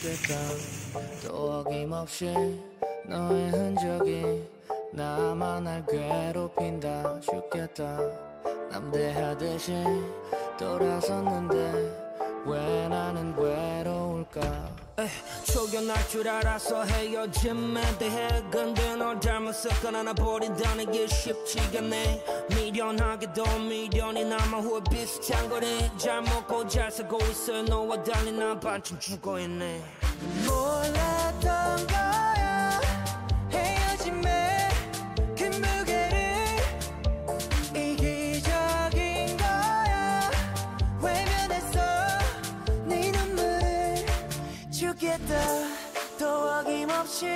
죽겠다. 또 어김없이 너의 흔적이 나만 날 괴롭힌다. 죽겠다. 남대하듯이 돌아섰는데 왜 나는 외로울까? 초견할 줄 알아서 헤어짐에 대해 근데 널 잘못했거나 나 버린다는 게 쉽지가 않네. 미련하게도 미련이 남아 후회 비슷한 거리 잘 먹고 잘 살고 있어. 너와 달리 난 반쯤 죽어있네. 몰랐던 거 죽겠다. 또 어김없이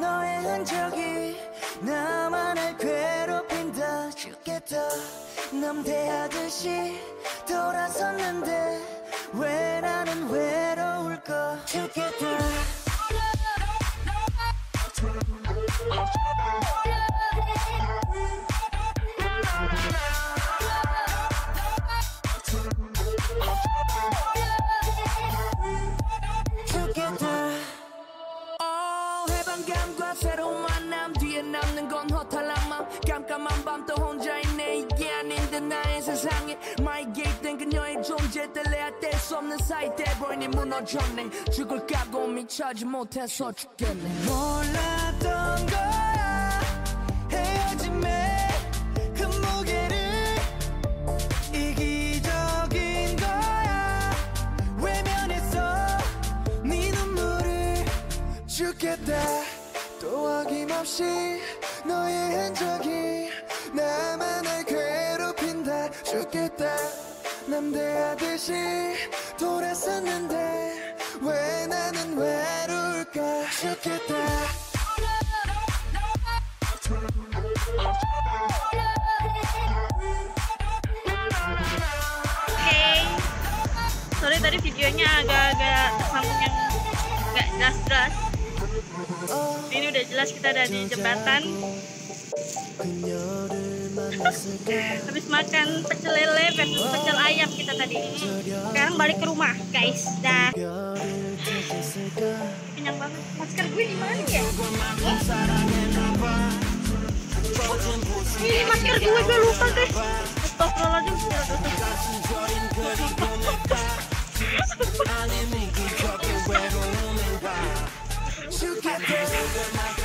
너의 흔적이 나만을 괴롭힌다. 죽겠다. 남대하듯이 돌아섰는데 왜 나는 외로울까 죽겠다 어, 해방감과 새로운 만남. 뒤에 남는 건 허탈한 맘 깜깜한 밤 또 혼자 있네. 이게 아닌 듯 나의 세상에. 많이 개입된 그녀의 존재 뗄래야 뗄 수 없는 사이 돼버리니 무너졌네. 죽을 각오 미처 하지 못해서 죽겠네. 몰랐던 거야. 헤어짐에 그 무게를 이기적인 거야. 외면했어 네 눈물을 죽겠다 또 어김없이 너의 흔적이 나만 날 괴롭힌다 죽겠다 남대하듯이 돌아섰는데 왜 나는 외로울까 죽겠다 Oke. Sorry tadi videonya agak-agak tersambung yang nggak jelas-jelas. udah jelas kita ada di jembatan. Eh, habis makan pecel lele versus pecel ayam kita tadi. Sekarang balik ke rumah guys. Dah. Kenyang banget. Masker gue di mana ya? Ini masker gue gue lupa deh guys Astagfirullahaladzim. 죽겠다